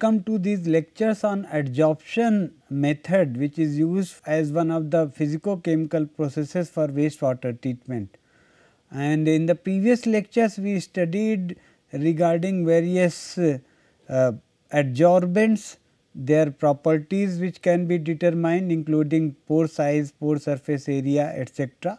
Welcome to these lectures on adsorption method which is used as one of the physico-chemical processes for wastewater treatment. And in the previous lectures we studied regarding various uh, adsorbents, their properties which can be determined including pore size, pore surface area etc.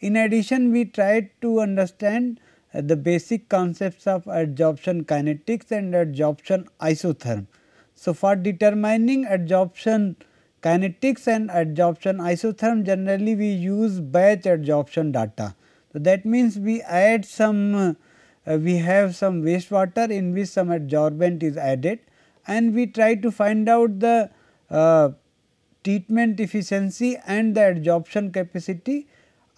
In addition we tried to understand the basic concepts of adsorption kinetics and adsorption isotherm. So, for determining adsorption kinetics and adsorption isotherm generally we use batch adsorption data. So, that means we add some uh, we have some wastewater in which some adsorbent is added and we try to find out the uh, treatment efficiency and the adsorption capacity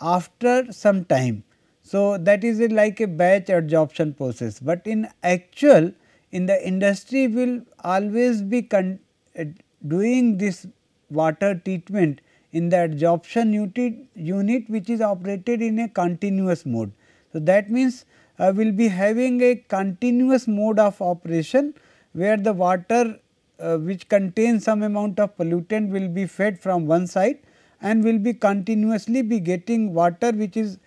after some time. So, that is a like a batch adsorption process, but in actual in the industry will always be uh, doing this water treatment in the adsorption unit, unit which is operated in a continuous mode. So, that means uh, will be having a continuous mode of operation where the water uh, which contains some amount of pollutant will be fed from one side and will be continuously be getting water which is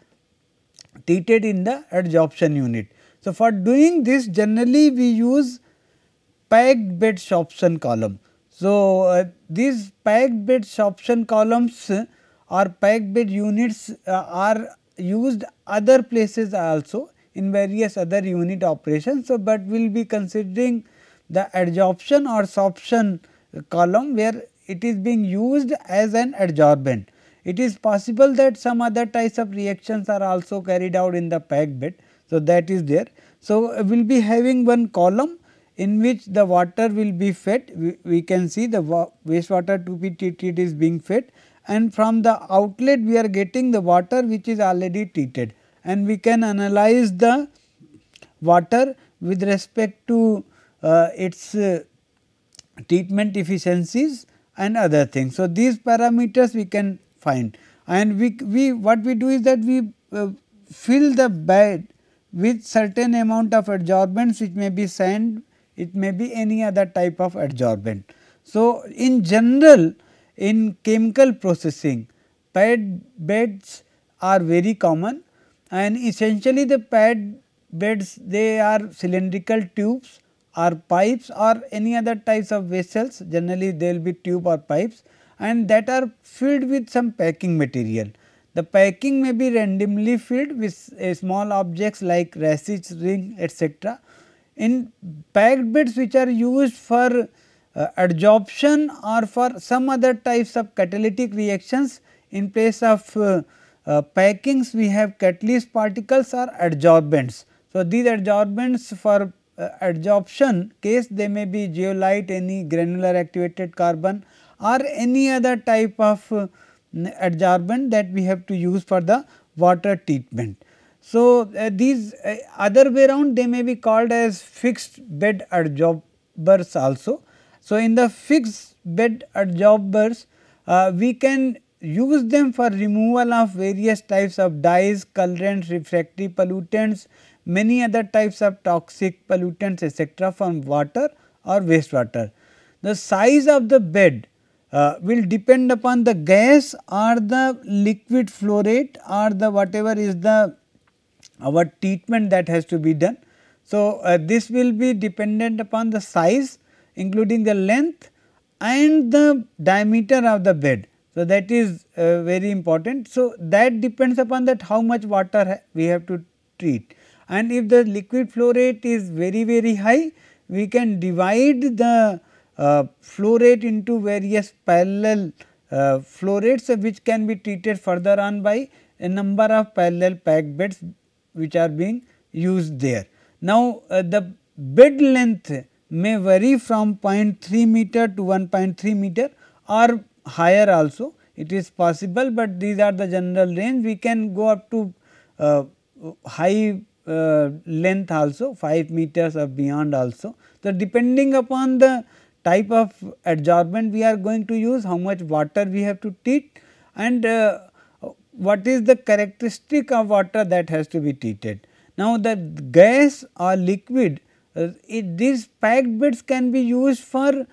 treated in the adsorption unit. So, for doing this generally we use packed bed sorption column. So, uh, these packed bed sorption columns or packed bed units uh, are used other places also in various other unit operations. So, but we will be considering the adsorption or sorption column where it is being used as an adsorbent. It is possible that some other types of reactions are also carried out in the packed bed. So, that is there. So, we will be having one column in which the water will be fed, we, we can see the wastewater to be treated is being fed and from the outlet we are getting the water which is already treated and we can analyze the water with respect to uh, its uh, treatment efficiencies and other things. So, these parameters we can find and we, we what we do is that we uh, fill the bed with certain amount of adsorbents which may be sand, it may be any other type of adsorbent. So, in general in chemical processing packed beds are very common. And essentially the packed beds they are cylindrical tubes or pipes or any other types of vessels. Generally they will be tube or pipes and that are filled with some packing material. The packing may be randomly filled with small objects like Raschig ring etc. In packed beds which are used for uh, adsorption or for some other types of catalytic reactions in place of uh, uh, packings we have catalyst particles or adsorbents. So, these adsorbents for uh, adsorption case they may be zeolite any granular activated carbon or any other type of uh, adsorbent that we have to use for the water treatment. So, uh, these uh, other way around they may be called as fixed bed adsorbers also. So, in the fixed bed adsorbers we can use them for removal of various types of dyes, colorants, refractory pollutants, many other types of toxic pollutants etc., from water or wastewater. The size of the bed uh, will depend upon the gas or the liquid flow rate or the whatever is the our treatment that has to be done. So, uh, this will be dependent upon the size including the length and the diameter of the bed. So, that is uh, very important. So, that depends upon that how much water we have to treat and if the liquid flow rate is very very high we can divide the flow rate into various parallel uh, flow rates uh, which can be treated further on by a number of parallel packed beds which are being used there. Now, uh, the bed length may vary from 0.3 meter to 1.3 meter or higher also it is possible, but these are the general range we can go up to uh, high uh, length also 5 meters or beyond also. So, depending upon the type of adsorbent we are going to use, how much water we have to treat and uh, what is the characteristic of water that has to be treated. Now, the gas or liquid uh, it, these packed beds can be used for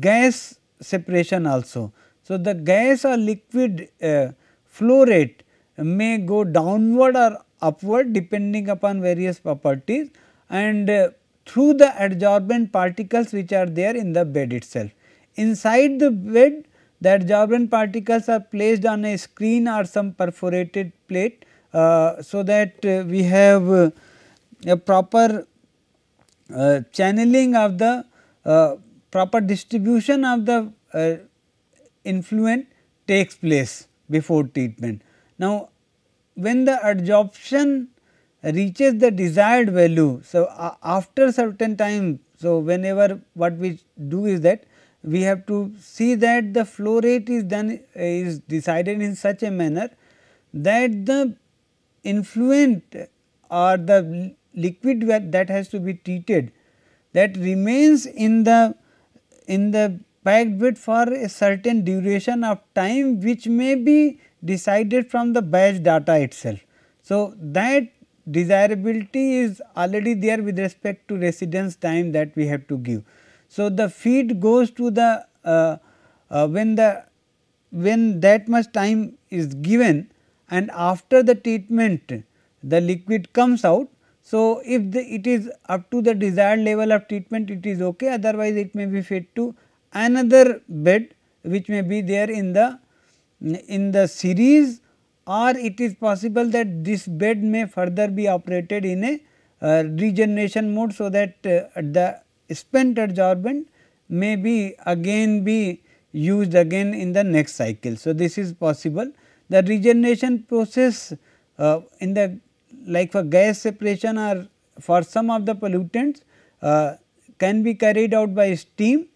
gas separation also. So, the gas or liquid uh, flow rate may go downward or upward depending upon various properties and uh, through the adsorbent particles which are there in the bed itself. Inside the bed the adsorbent particles are placed on a screen or some perforated plate uh, so that uh, we have uh, a proper uh, channeling of the uh, proper distribution of the uh, influent takes place before treatment. Now, when the adsorption reaches the desired value. So, uh, after certain time, so whenever what we do is that we have to see that the flow rate is done is decided in such a manner that the influent or the liquid that has to be treated that remains in the in the packed bed for a certain duration of time which may be decided from the batch data itself. So, that desirability is already there with respect to residence time that we have to give. So, the feed goes to the uh, uh, when the when that much time is given and after the treatment the liquid comes out. So, if the, it is up to the desired level of treatment it is ok otherwise it may be fed to another bed which may be there in the in the series or it is possible that this bed may further be operated in a uh, regeneration mode. So, that uh, the spent adsorbent may be again be used again in the next cycle. So, this is possible. The regeneration process uh, in the like for gas separation or for some of the pollutants uh, can be carried out by steam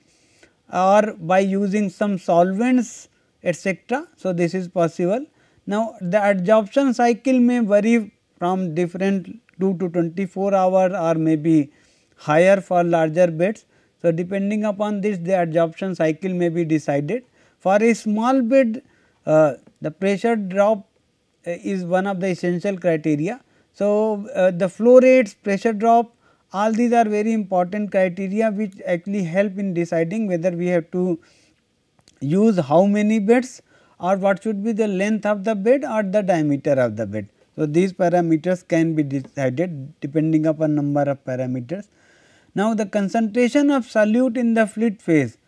or by using some solvents etc. So, this is possible. Now, the adsorption cycle may vary from different 2 to 24 hour or maybe higher for larger beds. So, depending upon this the adsorption cycle may be decided. For a small bed uh, the pressure drop uh, is one of the essential criteria. So, uh, the flow rates, pressure drop all these are very important criteria which actually help in deciding whether we have to use how many beds or what should be the length of the bed or the diameter of the bed. So, these parameters can be decided depending upon number of parameters. Now, the concentration of solute in the fluid phase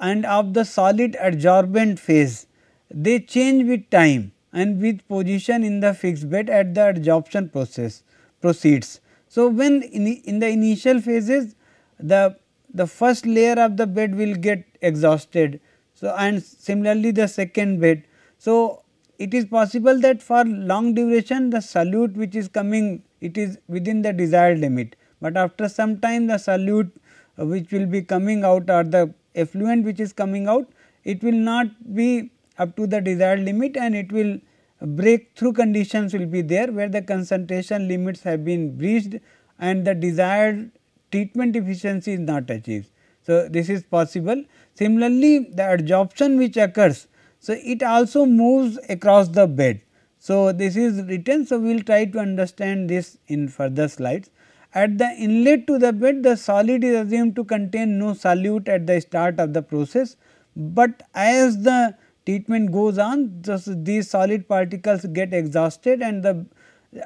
and of the solid adsorbent phase they change with time and with position in the fixed bed at the adsorption process proceeds. So, when in, in the initial phases the, the first layer of the bed will get exhausted. So, and similarly the second bed. So, it is possible that for long duration the solute which is coming it is within the desired limit but after some time the solute uh, which will be coming out or the effluent which is coming out it will not be up to the desired limit and it will breakthrough conditions will be there where the concentration limits have been breached and the desired treatment efficiency is not achieved. So, this is possible. Similarly, the adsorption which occurs, so it also moves across the bed. So, this is written. So, we will try to understand this in further slides. At the inlet to the bed the solid is assumed to contain no solute at the start of the process, but as the treatment goes on these solid particles get exhausted and the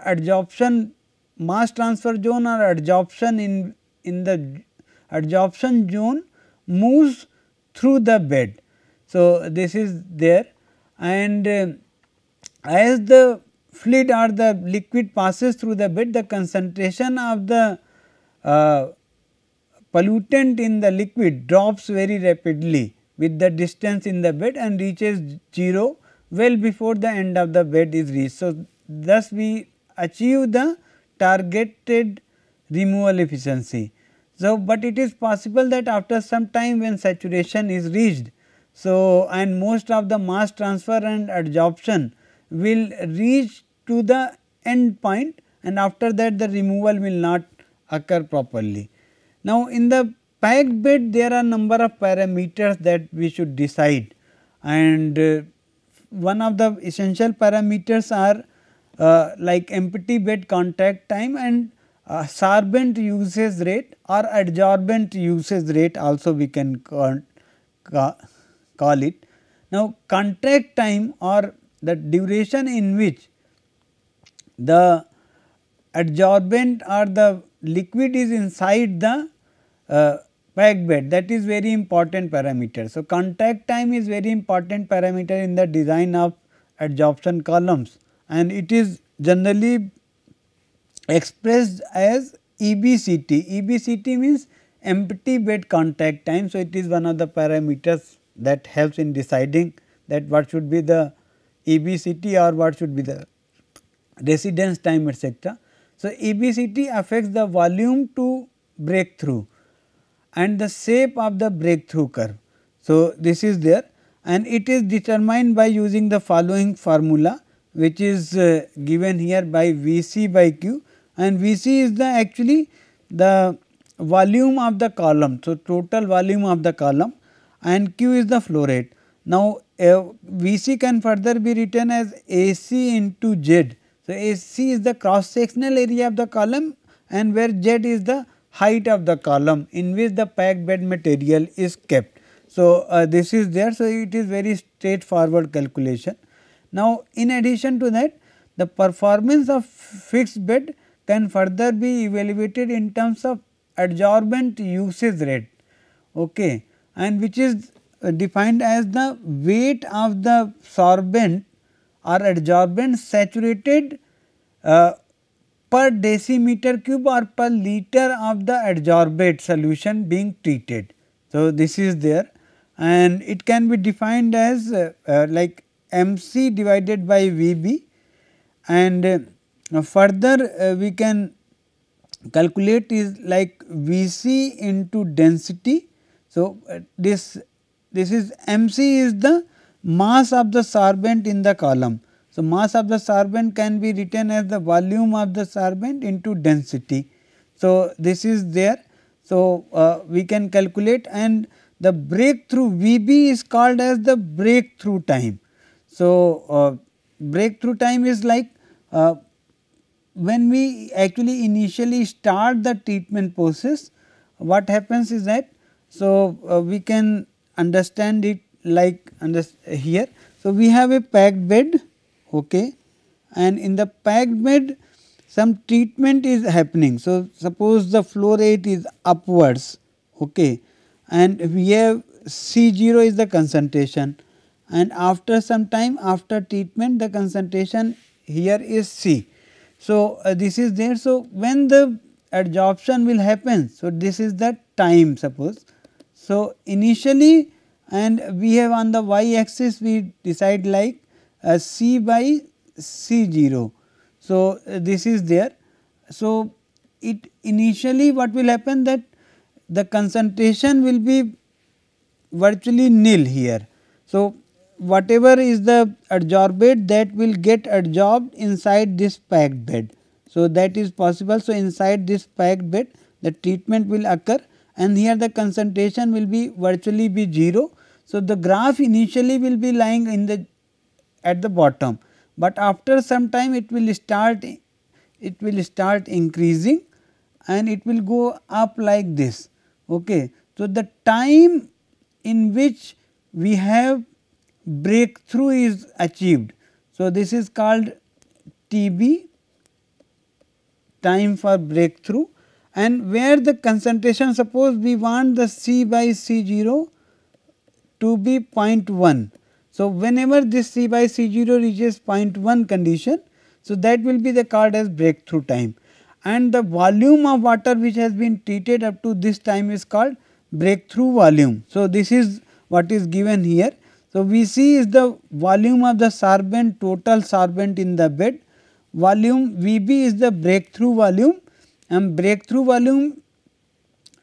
adsorption mass transfer zone or adsorption in, in the adsorption zone moves through the bed. So, this is there and uh, as the fluid or the liquid passes through the bed the concentration of the uh, pollutant in the liquid drops very rapidly with the distance in the bed and reaches 0 well before the end of the bed is reached. So, thus we achieve the targeted removal efficiency. So, but it is possible that after some time when saturation is reached, so and most of the mass transfer and adsorption will reach to the end point and after that the removal will not occur properly. Now, in the packed bed there are number of parameters that we should decide and uh, one of the essential parameters are uh, like empty bed contact time and uh, sorbent usage rate or adsorbent usage rate also we can call, call it. Now, contact time or the duration in which the adsorbent or the liquid is inside the uh, bed that is very important parameter. So, contact time is very important parameter in the design of adsorption columns and it is generally expressed as EBCT. EBCT means empty bed contact time. So, it is one of the parameters that helps in deciding that what should be the EBCT or what should be the residence time etc. So, EBCT affects the volume to breakthrough and the shape of the breakthrough curve. So, this is there and it is determined by using the following formula which is uh, given here by V c by q and V c is the actually the volume of the column. So, total volume of the column and q is the flow rate. Now, uh, V c can further be written as A c into Z. So, A c is the cross sectional area of the column and where Z is the height of the column in which the packed bed material is kept. So, uh, this is there. So, it is very straightforward calculation. Now, in addition to that the performance of fixed bed can further be evaluated in terms of adsorbent usage rate. Okay, and which is uh, defined as the weight of the sorbent or adsorbent saturated uh, per decimeter cube or per liter of the adsorbate solution being treated. So, this is there. And it can be defined as uh, uh, like mc divided by vb and uh, further uh, we can calculate is like vc into density. So, uh, this this is mc is the mass of the sorbent in the column. So, mass of the sorbent can be written as the volume of the sorbent into density. So, this is there. So, uh, we can calculate and the breakthrough VB is called as the breakthrough time. So, uh, breakthrough time is like uh, when we actually initially start the treatment process what happens is that so uh, we can understand it like under here. So, we have a packed bed okay, and in the packed bed some treatment is happening. So, suppose the flow rate is upwards okay, and we have C 0 is the concentration and after some time after treatment the concentration here is C. So, uh, this is there. So, when the adsorption will happen, so this is the time suppose. So, initially and we have on the y axis we decide like uh, C by C 0. So, uh, this is there. So, it initially what will happen that the concentration will be virtually nil here. So, whatever is the adsorbate that will get adsorbed inside this packed bed. So, that is possible. So, inside this packed bed the treatment will occur and here the concentration will be virtually be 0. So, the graph initially will be lying in the at the bottom, but after some time it will start it will start increasing and it will go up like this. Okay. So, the time in which we have breakthrough is achieved. So, this is called TB time for breakthrough and where the concentration suppose we want the C by C 0 to be 0.1. So, whenever this C by C 0 reaches 0.1 condition, so that will be the called as breakthrough time and the volume of water which has been treated up to this time is called breakthrough volume. So, this is what is given here. So, V c is the volume of the sorbent total sorbent in the bed, volume V b is the breakthrough volume and breakthrough volume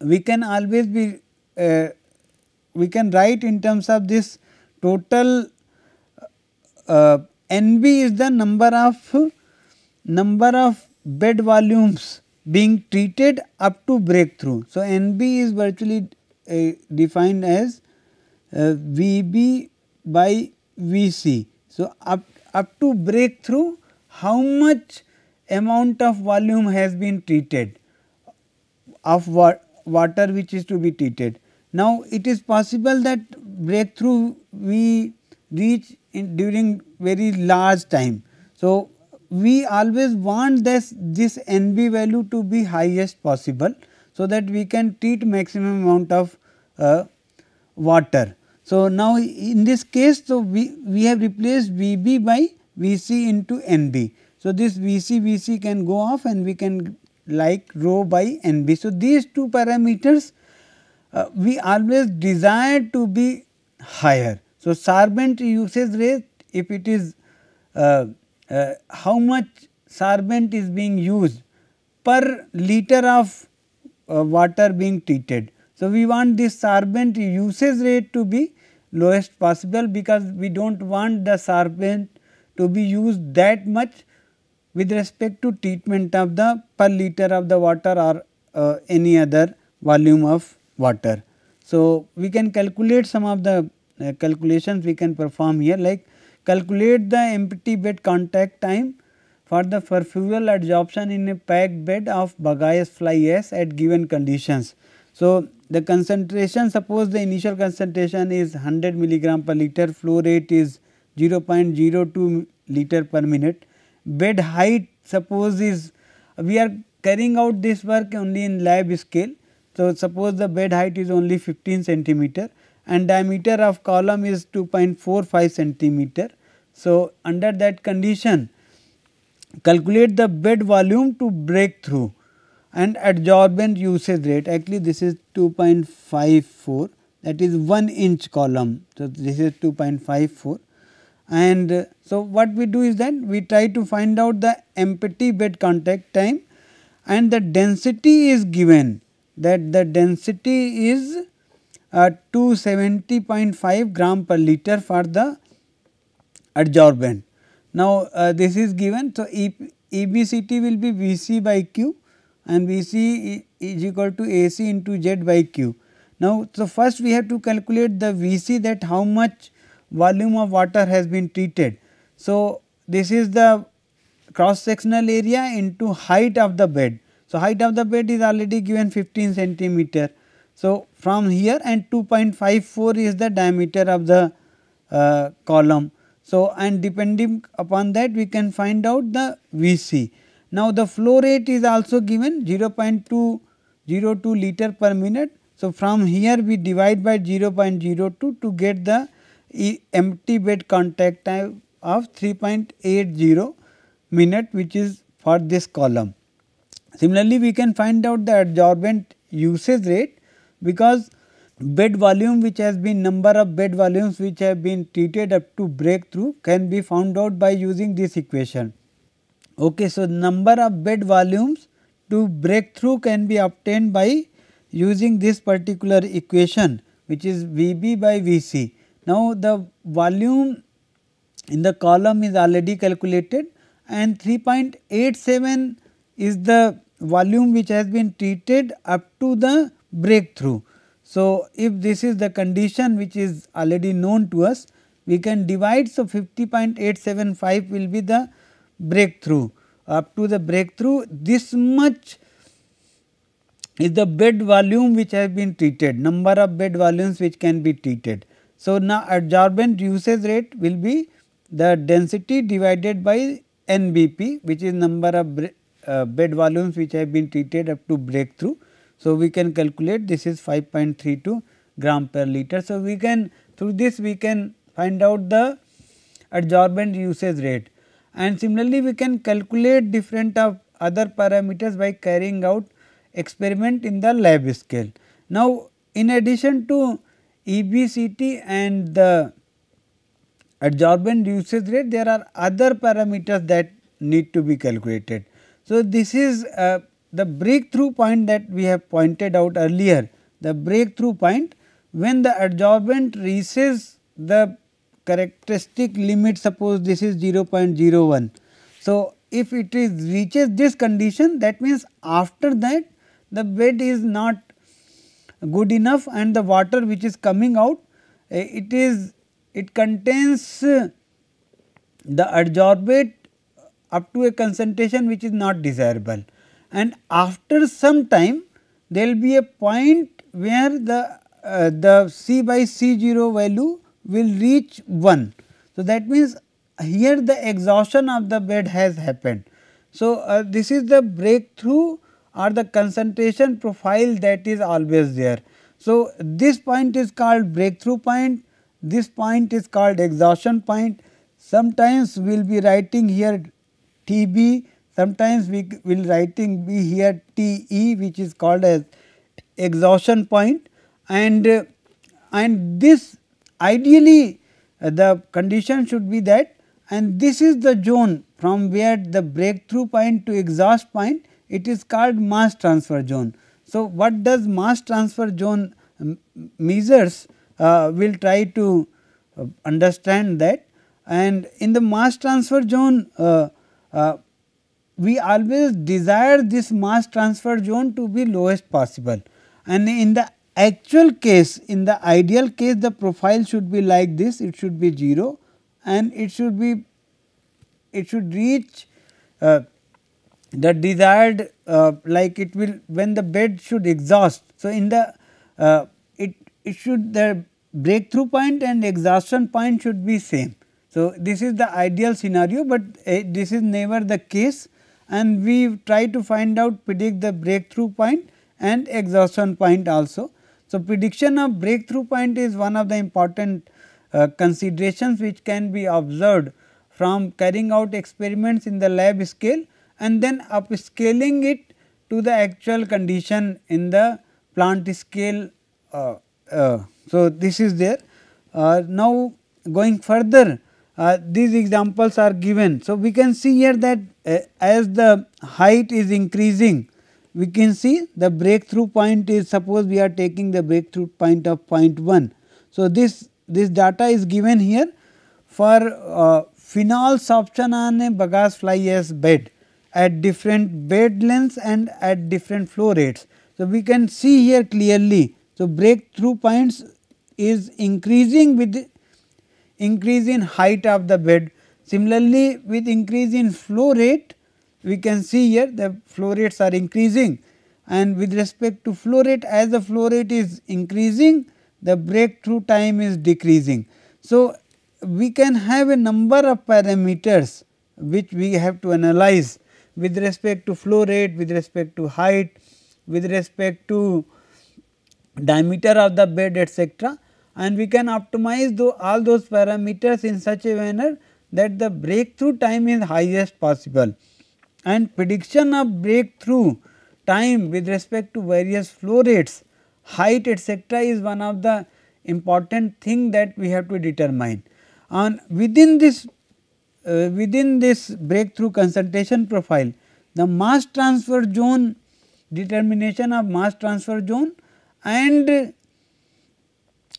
we can always be uh, we can write in terms of this total uh, NB is the number of number of bed volumes being treated up to breakthrough. So, NB is virtually uh, defined as uh, VB by VC. So, up, up to breakthrough how much amount of volume has been treated of wa water which is to be treated. Now, it is possible that breakthrough we reach in during very large time. So, we always want this, this NB value to be highest possible. So, that we can treat maximum amount of uh, water. So, now in this case, so we, we have replaced VB by VC into NB. So, this VC VC can go off and we can like rho by NB. So, these two parameters uh, we always desire to be higher. So, sorbent usage rate if it is uh, uh, how much sorbent is being used per liter of uh, water being treated. So, we want this sorbent usage rate to be lowest possible because we do not want the sorbent to be used that much with respect to treatment of the per liter of the water or uh, any other volume of water. So, we can calculate some of the uh, calculations we can perform here like calculate the empty bed contact time for the furfural adsorption in a packed bed of bagasse fly ash at given conditions. So, the concentration suppose the initial concentration is 100 milligram per liter flow rate is 0.02 liter per minute. Bed height suppose is we are carrying out this work only in lab scale. So, suppose the bed height is only 15 centimeter and diameter of column is 2.45 centimeter. So, under that condition calculate the bed volume to break through and adsorbent usage rate actually this is 2.54 that is 1 inch column. So, this is 2.54 and uh, so what we do is that we try to find out the empty bed contact time and the density is given that the density is uh, 270.5 gram per liter for the adsorbent. Now, uh, this is given. So, e EBCT will be VC by Q and VC is equal to AC into Z by Q. Now, so first we have to calculate the VC that how much volume of water has been treated. So, this is the cross sectional area into height of the bed. So, height of the bed is already given 15 centimeter. So, from here and 2.54 is the diameter of the uh, column. So, and depending upon that we can find out the VC. Now, the flow rate is also given 0.202 liter per minute. So, from here we divide by 0.02 to get the empty bed contact time of 3.80 minute which is for this column. Similarly, we can find out the adsorbent usage rate because bed volume which has been number of bed volumes which have been treated up to breakthrough can be found out by using this equation. Okay, so, number of bed volumes to breakthrough can be obtained by using this particular equation which is VB by VC. Now, the volume in the column is already calculated and 3.87 is the volume which has been treated up to the breakthrough. So, if this is the condition which is already known to us, we can divide. So, 50.875 will be the breakthrough up to the breakthrough this much is the bed volume which has been treated number of bed volumes which can be treated. So, now adsorbent usage rate will be the density divided by NBP which is number of uh, bed volumes which have been treated up to breakthrough. So, we can calculate this is 5.32 gram per liter. So, we can through this we can find out the adsorbent usage rate and similarly we can calculate different of other parameters by carrying out experiment in the lab scale. Now, in addition to EBCT and the adsorbent usage rate there are other parameters that need to be calculated. So, this is uh, the breakthrough point that we have pointed out earlier the breakthrough point when the adsorbent reaches the characteristic limit suppose this is 0.01. So, if it is reaches this condition that means after that the bed is not good enough and the water which is coming out uh, it is it contains uh, the adsorbate up to a concentration which is not desirable and after some time there will be a point where the uh, the C by C 0 value will reach 1. So, that means here the exhaustion of the bed has happened. So, uh, this is the breakthrough or the concentration profile that is always there. So, this point is called breakthrough point, this point is called exhaustion point. Sometimes we will be writing here TB, sometimes we will writing be here TE which is called as exhaustion point and uh, and this ideally uh, the condition should be that and this is the zone from where the breakthrough point to exhaust point it is called mass transfer zone. So, what does mass transfer zone measures uh, we will try to uh, understand that and in the mass transfer zone uh, uh, we always desire this mass transfer zone to be lowest possible and in the actual case in the ideal case the profile should be like this it should be 0 and it should be it should reach uh, the desired uh, like it will when the bed should exhaust. So, in the uh, it it should the breakthrough point and exhaustion point should be same. So, this is the ideal scenario, but uh, this is never the case and we try to find out predict the breakthrough point and exhaustion point also. So, prediction of breakthrough point is one of the important uh, considerations which can be observed from carrying out experiments in the lab scale and then upscaling it to the actual condition in the plant scale. Uh, uh, so, this is there. Uh, now, going further uh, these examples are given. So, we can see here that uh, as the height is increasing we can see the breakthrough point is suppose we are taking the breakthrough point of 0.1. So, this this data is given here for uh, phenol sorption on a bagasse fly ash bed at different bed lengths and at different flow rates. So, we can see here clearly. So, breakthrough points is increasing with increase in height of the bed. Similarly, with increase in flow rate we can see here the flow rates are increasing. And with respect to flow rate as the flow rate is increasing the breakthrough time is decreasing. So, we can have a number of parameters which we have to analyze with respect to flow rate, with respect to height, with respect to diameter of the bed etcetera and we can optimize the, all those parameters in such a manner that the breakthrough time is highest possible and prediction of breakthrough time with respect to various flow rates, height etcetera is one of the important thing that we have to determine. And within this uh, within this breakthrough concentration profile, the mass transfer zone determination of mass transfer zone and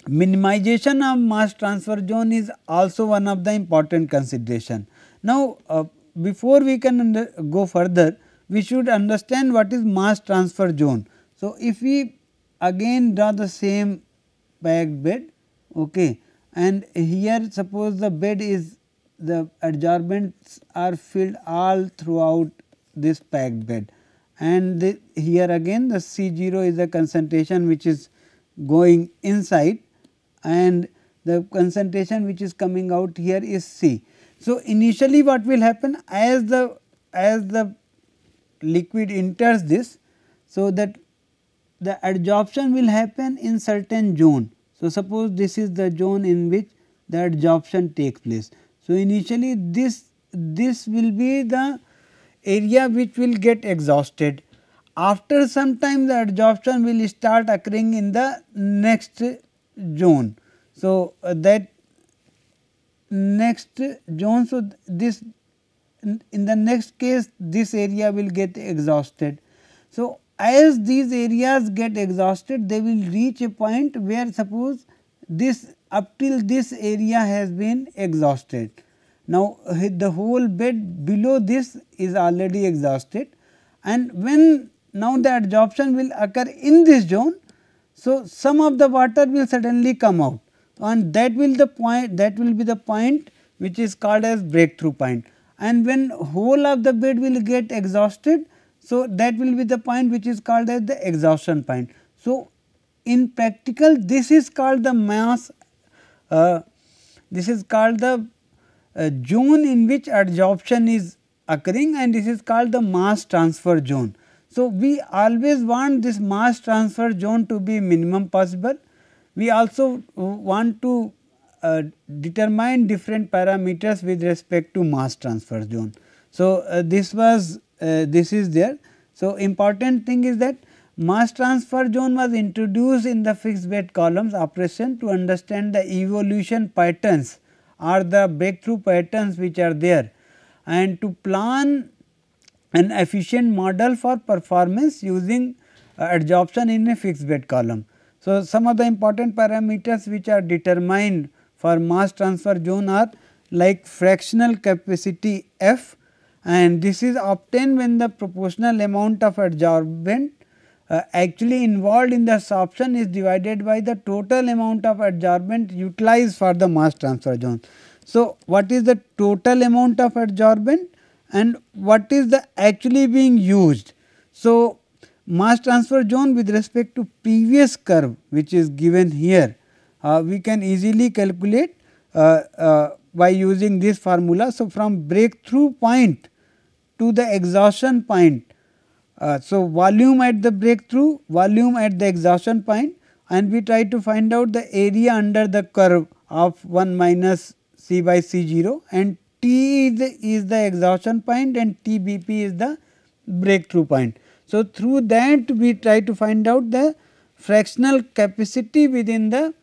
minimization of mass transfer zone is also one of the important consideration. Now, uh, before we can go further, we should understand what is mass transfer zone. So, if we again draw the same packed bed okay, and here suppose the bed is the adsorbents are filled all throughout this packed bed and the, here again the C 0 is the concentration which is going inside and the concentration which is coming out here is C. So, initially what will happen as the as the liquid enters this, so that the adsorption will happen in certain zone. So, suppose this is the zone in which the adsorption takes place. So, initially this this will be the area which will get exhausted. After some time the adsorption will start occurring in the next zone. So, uh, that next zone. So, this in the next case this area will get exhausted. So, as these areas get exhausted they will reach a point where suppose this up till this area has been exhausted. Now, the whole bed below this is already exhausted and when now the adsorption will occur in this zone. So, some of the water will suddenly come out and that will the point that will be the point which is called as breakthrough point. and when whole of the bed will get exhausted. So, that will be the point which is called as the exhaustion point. So, in practical this is called the mass uh, this is called the uh, zone in which adsorption is occurring and this is called the mass transfer zone. So, we always want this mass transfer zone to be minimum possible. We also want to uh, determine different parameters with respect to mass transfer zone. So, uh, this was uh, this is there. So, important thing is that mass transfer zone was introduced in the fixed bed columns operation to understand the evolution patterns or the breakthrough patterns which are there and to plan an efficient model for performance using uh, adsorption in a fixed bed column. So, some of the important parameters which are determined for mass transfer zone are like fractional capacity F and this is obtained when the proportional amount of adsorbent uh, actually involved in the absorption is divided by the total amount of adsorbent utilized for the mass transfer zone. So, what is the total amount of adsorbent and what is the actually being used. So, mass transfer zone with respect to previous curve which is given here, uh, we can easily calculate uh, uh, by using this formula. So, from breakthrough point to the exhaustion point uh, so, volume at the breakthrough, volume at the exhaustion point and we try to find out the area under the curve of 1 minus C by C 0 and T is the, is the exhaustion point and T B P is the breakthrough point. So, through that we try to find out the fractional capacity within the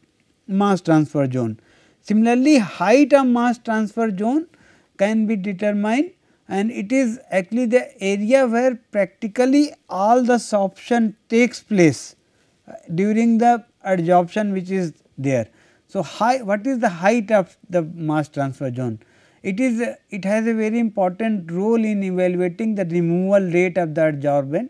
mass transfer zone. Similarly, height of mass transfer zone can be determined and it is actually the area where practically all the sorption takes place uh, during the adsorption which is there. So, high, what is the height of the mass transfer zone? It is it has a very important role in evaluating the removal rate of the adsorbent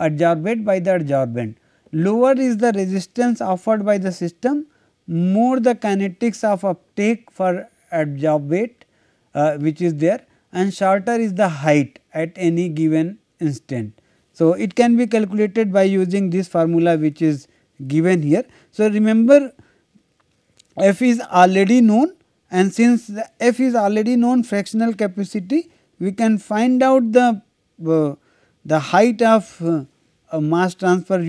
adsorbate by the adsorbent. Lower is the resistance offered by the system, more the kinetics of uptake for adsorbate uh, which is there and shorter is the height at any given instant. So, it can be calculated by using this formula which is given here. So, remember f is already known and since f is already known fractional capacity we can find out the uh, the height of uh, mass transfer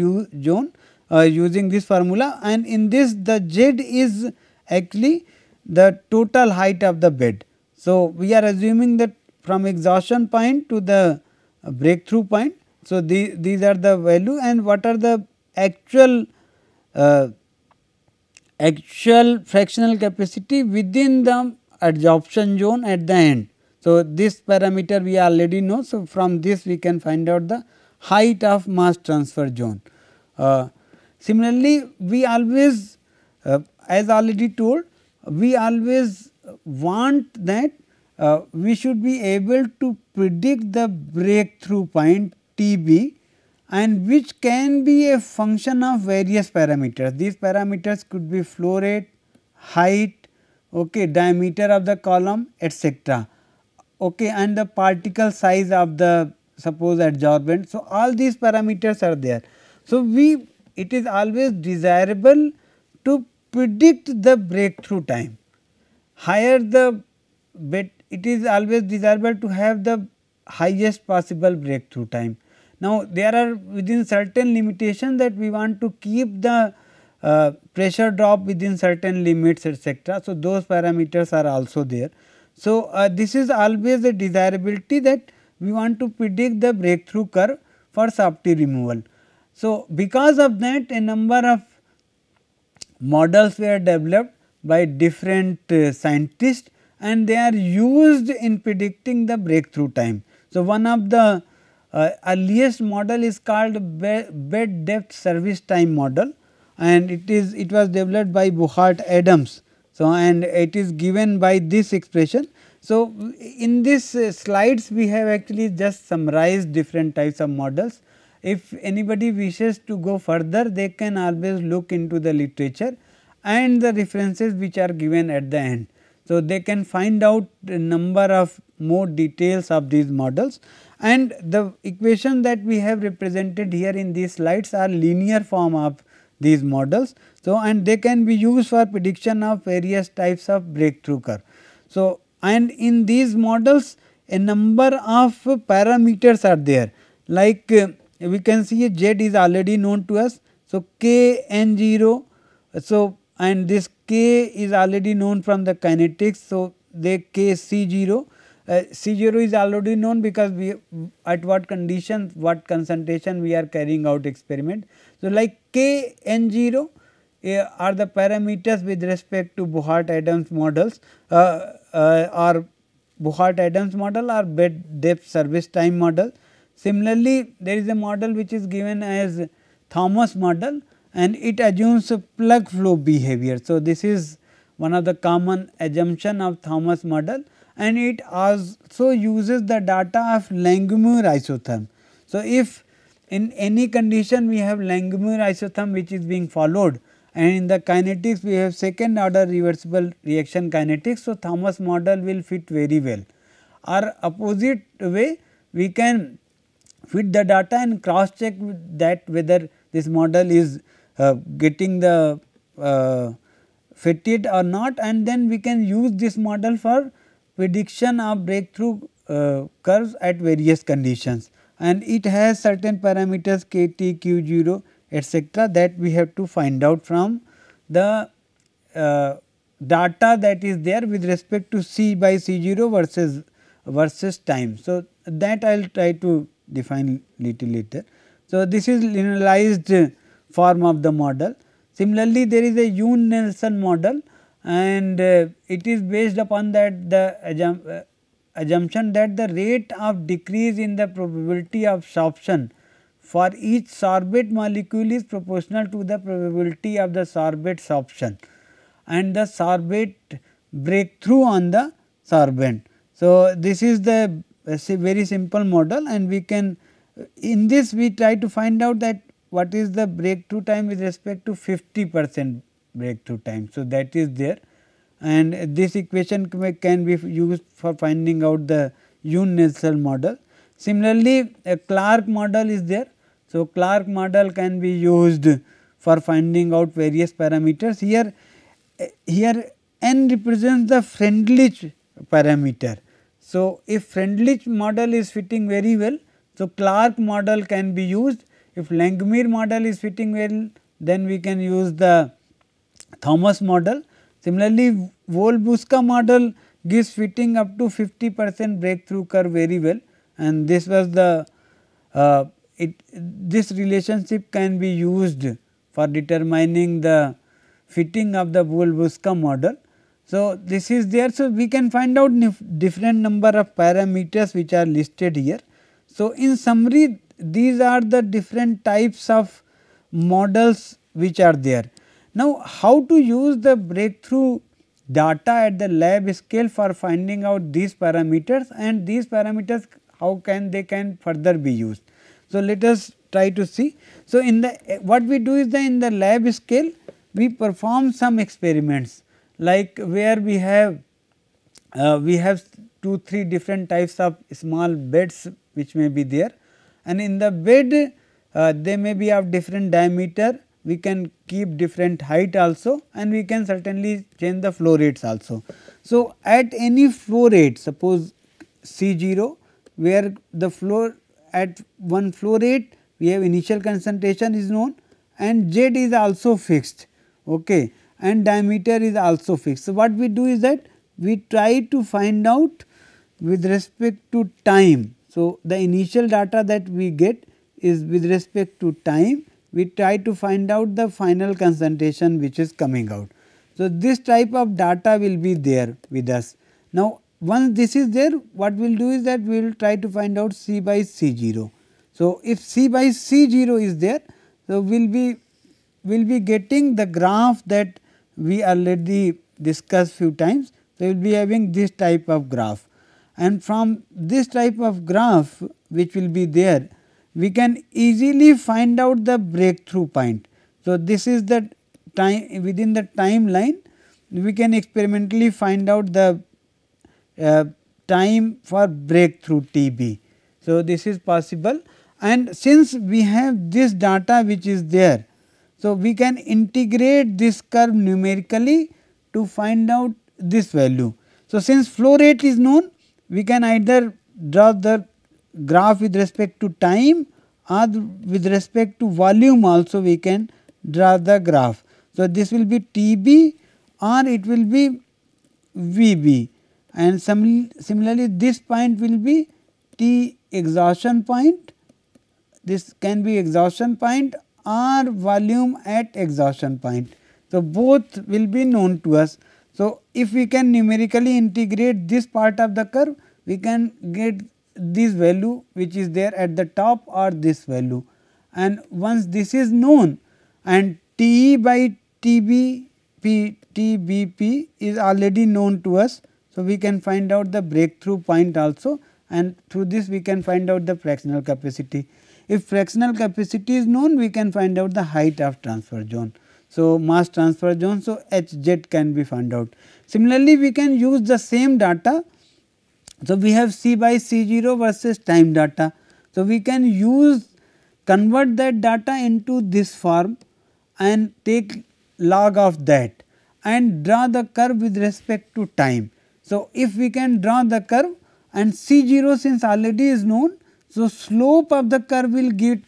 zone uh, using this formula and in this the z is actually the total height of the bed. So, we are assuming that from exhaustion point to the breakthrough point. So, the, these are the value and what are the actual uh, actual fractional capacity within the adsorption zone at the end. So, this parameter we already know. So, from this we can find out the height of mass transfer zone. Uh, similarly, we always uh, as already told we always want that uh, we should be able to predict the breakthrough point T b and which can be a function of various parameters. These parameters could be flow rate, height, okay, diameter of the column etcetera okay, and the particle size of the suppose adsorbent. So, all these parameters are there. So, we it is always desirable to predict the breakthrough time. Higher the bit it is always desirable to have the highest possible breakthrough time. Now, there are within certain limitations that we want to keep the uh, pressure drop within certain limits etcetera. So, those parameters are also there. So, uh, this is always a desirability that we want to predict the breakthrough curve for sorptive removal. So, because of that a number of models were developed by different uh, scientists and they are used in predicting the breakthrough time. So, one of the uh, earliest model is called bed depth service time model and it is it was developed by Bohart Adams. So, and it is given by this expression. So, in this uh, slides we have actually just summarized different types of models. If anybody wishes to go further they can always look into the literature and the references which are given at the end. So, they can find out a number of more details of these models and the equation that we have represented here in these slides are linear form of these models. So, and they can be used for prediction of various types of breakthrough curve. So, and in these models a number of parameters are there like uh, we can see z is already known to us. So, k n 0 so and this k is already known from the kinetics. So, the k c 0 uh, c 0 is already known because we at what condition what concentration we are carrying out experiment. So, like k n 0 uh, are the parameters with respect to Bohart Adams models uh, uh or Bohart Adams model or bed depth service time model. Similarly, there is a model which is given as Thomas model and it assumes plug flow behavior. So, this is one of the common assumption of Thomas model and it also uses the data of Langmuir isotherm. So, if in any condition we have Langmuir isotherm which is being followed and in the kinetics we have second order reversible reaction kinetics. So, Thomas model will fit very well. Or opposite way we can fit the data and cross check that whether this model is uh, getting the uh, fitted or not. And then we can use this model for prediction of breakthrough uh, curves at various conditions. And it has certain parameters k t q 0 etcetera that we have to find out from the uh, data that is there with respect to c by c 0 versus versus time. So, that I will try to define little later. So, this is linearized form of the model. Similarly, there is a Yoon Nelson model and uh, it is based upon that the assum uh, assumption that the rate of decrease in the probability of sorption for each sorbate molecule is proportional to the probability of the sorbate sorption and the sorbate breakthrough on the sorbent. So, this is the uh, very simple model and we can in this we try to find out that what is the breakthrough time with respect to 50 percent breakthrough time. So, that is there and this equation can be used for finding out the Yoon Nelson model. Similarly, a Clark model is there. So, Clark model can be used for finding out various parameters. Here, here n represents the Freundlich parameter. So, if Freundlich model is fitting very well, so Clark model can be used if Langmuir model is fitting well, then we can use the Thomas model. Similarly, Wolborska model gives fitting up to 50 percent breakthrough curve very well and this was the uh, it this relationship can be used for determining the fitting of the Wolborska model. So, this is there. So, we can find out different number of parameters which are listed here. So, in summary these are the different types of models which are there. Now, how to use the breakthrough data at the lab scale for finding out these parameters and these parameters how can they can further be used. So, let us try to see. So, in the what we do is that in the lab scale we perform some experiments like where we have uh, we have two three different types of small beds which may be there and in the bed uh, they may be of different diameter we can keep different height also and we can certainly change the flow rates also. So, at any flow rate suppose C 0 where the flow at one flow rate we have initial concentration is known and Z is also fixed okay, and diameter is also fixed. So, what we do is that we try to find out with respect to time so, the initial data that we get is with respect to time we try to find out the final concentration which is coming out. So, this type of data will be there with us. Now, once this is there what we will do is that we will try to find out C by C 0. So, if C by C 0 is there, so we will be we will be getting the graph that we already discussed few times. So, we will be having this type of graph and from this type of graph which will be there we can easily find out the breakthrough point. So, this is the time within the timeline we can experimentally find out the Uh, time for breakthrough TB. So, this is possible and since we have this data which is there. So, we can integrate this curve numerically to find out this value. So, since flow rate is known we can either draw the graph with respect to time or with respect to volume also we can draw the graph. So, this will be TB or it will be VB and similarly this point will be T exhaustion point, this can be exhaustion point or volume at exhaustion point. So, both will be known to us. So, if we can numerically integrate this part of the curve, we can get this value which is there at the top or this value and once this is known and T e by T b p T b p is already known to us. So, we can find out the breakthrough point also and through this we can find out the fractional capacity. If fractional capacity is known we can find out the height of transfer zone. So, mass transfer zone so H z can be found out. Similarly, we can use the same data so, we have C by C 0 versus time data. So, we can use convert that data into this form and take log of that and draw the curve with respect to time. So, if we can draw the curve and C 0 since already is known. So, slope of the curve will give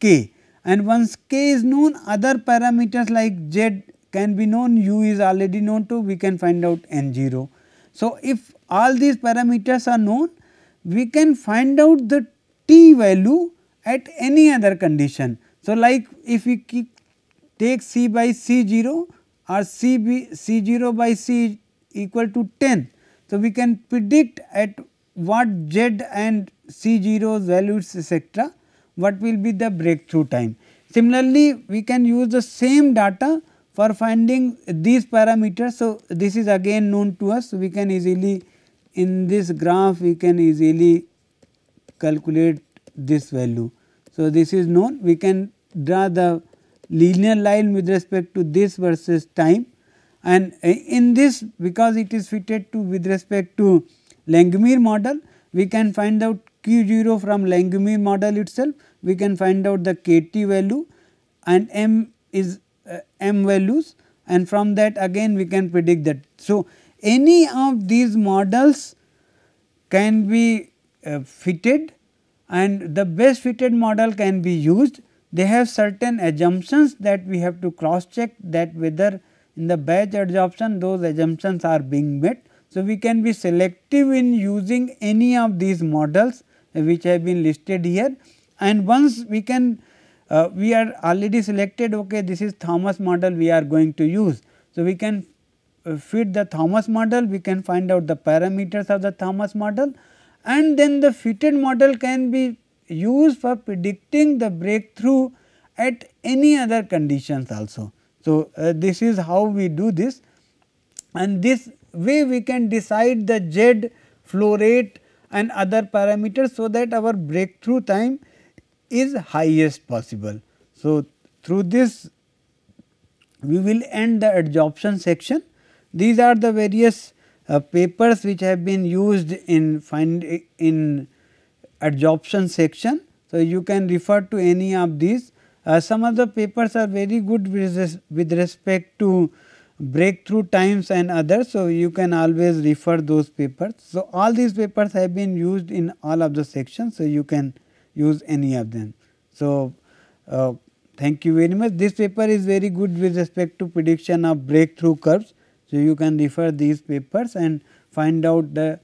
k and once k is known other parameters like z can be known u is already known to we can find out n 0. So, if all these parameters are known, we can find out the t value at any other condition. So, like if we take c by c 0 or c b c 0 by c equal to 10. So, we can predict at what z and c 0's values etc., what will be the breakthrough time. Similarly, we can use the same data for finding these parameters. So, this is again known to us, so we can easily in this graph we can easily calculate this value. So, this is known we can draw the linear line with respect to this versus time and in this because it is fitted to with respect to Langmuir model we can find out q 0 from Langmuir model itself we can find out the k t value and m is uh, m values and from that again we can predict that. So, any of these models can be uh, fitted and the best fitted model can be used. They have certain assumptions that we have to cross check that whether in the batch adsorption those assumptions are being met. So, we can be selective in using any of these models which have been listed here and once we can uh, we are already selected okay this is Thomas model we are going to use. So, we can uh, fit the Thomas model, we can find out the parameters of the Thomas model and then the fitted model can be used for predicting the breakthrough at any other conditions also. So, uh, this is how we do this and this way we can decide the Z flow rate and other parameters. So, that our breakthrough time is highest possible. So, through this we will end the adsorption section these are the various uh, papers which have been used in find in adsorption section. So, you can refer to any of these. Uh, some of the papers are very good with, with respect to breakthrough times and others. So, you can always refer those papers. So, all these papers have been used in all of the sections. So, you can use any of them. So, uh, thank you very much. This paper is very good with respect to prediction of breakthrough curves. So, you can refer these papers and find out the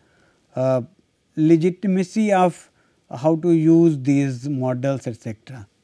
uh, legitimacy of how to use these models etc.